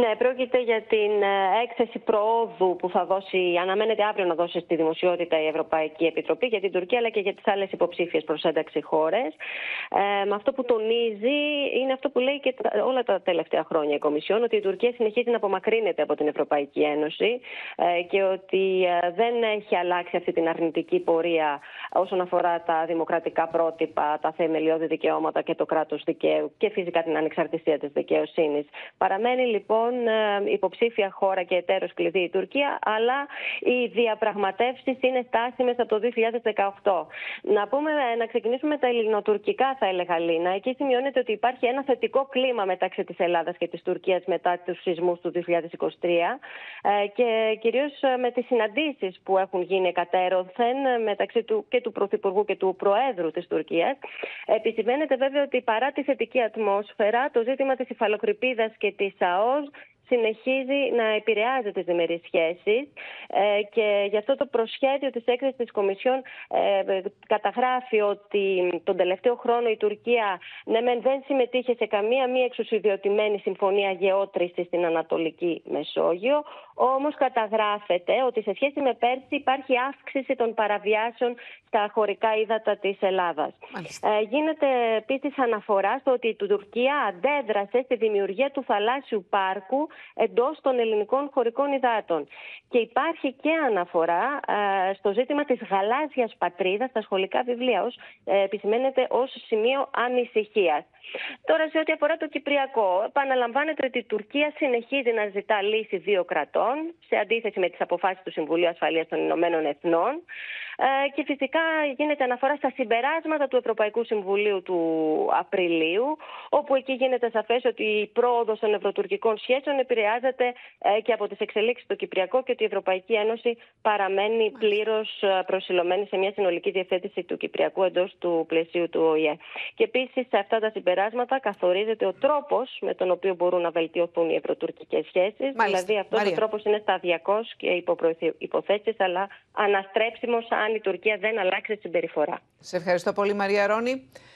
Ναι, πρόκειται για την ε, έκθεση προόδου που θα δώσει, αναμένεται αύριο να δώσει στη δημοσιότητα η Ευρωπαϊκή Επιτροπή για την Τουρκία αλλά και για τις άλλες υποψήφιες προς ένταξη χώρες. Ε, με αυτό που τονίζει είναι αυτό που λέει και όλα τα τελευταία χρόνια η Κομισιόν, ότι η Τουρκία συνεχίζει να απομακρύνεται από την Ευρωπαϊκή Ένωση ε, και ότι ε, δεν έχει αλλάξει αυτή την αρνητική πορεία όσον αφορά τα δημοκρατικά πρότυπα, τα θεμελιώδη δικαιώματα και το κράτος δικαίου και φυσικά την ανεξαρτησία της δικαιοσύνης. Παραμένει λοιπόν λοιπόν υποψήφια χώρα και εταίρος κλειδί η Τουρκία, αλλά οι διαπραγματεύσεις είναι στάσιμες από το 2018. Να, πούμε, να ξεκινήσουμε με τα ελληνοτουρκικά, θα έλεγα Λίνα. Εκεί σημειώνεται ότι υπάρχει ένα θετικό κλίμα μεταξύ της Ελλάδας και της Τουρκίας μετά τους σεισμούς του 2023 ε, και κυρίως με τις συναντήσεις που έχουν γίνει κατέρωθεν μεταξύ του και του Πρωθυπουργού και του Προέδρου της Τουρκίας. Επισημαίνεται βέβαια ότι παρά τη θετική ατμόσφαιρα, το ζήτημα της υφαλοκρηπίδας και της ΑΟΣ συνεχίζει να επηρεάζει τις διμερείς σχέσεις ε, και γι' αυτό το προσχέδιο της έκθεσης της Κομισιόν ε, καταγράφει ότι τον τελευταίο χρόνο η Τουρκία ναι, δεν συμμετείχε σε καμία μη εξουσιδιωτημένη συμφωνία γεώτρησης στην Ανατολική Μεσόγειο, όμως καταγράφεται ότι σε σχέση με πέρσι υπάρχει αύξηση των παραβιάσεων στα χωρικά ύδατα της Ελλάδας. Ε, γίνεται επίσης αναφορά στο ότι η Τουρκία αντέδρασε στη δημιουργία του θαλάσσιου πάρκου εντός των ελληνικών χωρικών υδάτων. Και υπάρχει και αναφορά ε, στο ζήτημα της γαλάζιας πατρίδας στα σχολικά βιβλία, ως, ε, επισημαίνεται ως σημείο ανησυχίας. Τώρα, σε ό,τι αφορά το Κυπριακό, επαναλαμβάνεται ότι η Τουρκία συνεχίζει να ζητά λύση δύο κρατών, σε αντίθεση με τις αποφάσεις του Συμβουλίου Ασφαλείας των Ηνωμένων Εθνών. Ε, και φυσικά γίνεται αναφορά στα συμπεράσματα του Ευρωπαϊκού Συμβουλίου του Απριλίου, όπου εκεί γίνεται σαφές ότι η πρόοδος των ευρωτουρκικών σχέσεων επηρεάζεται ε, και από τις εξελίξεις στο Κυπριακό και ότι η Ευρωπαϊκή Ένωση παραμένει πλήρως ε, προσιλωμένη σε μια συνολική διευθέτηση του Κυπριακού εντός του πλαισίου του ΟΗΕ. Και επίσης σε αυτά τα συμπεράσματα καθορίζεται ο τρόπος με τον οποίο μπορούν να βελτιωθούν οι ευρωτουρκικές σχέσεις. Δηλαδή αυτός ο τρόπος είναι σταδιακός και υποθέσεις αλλά αναστρέψιμος αν η Τουρκία δεν αλλάξει τη συμπεριφορά. Σε ευχαριστώ πολύ Μαρία Ρόνη.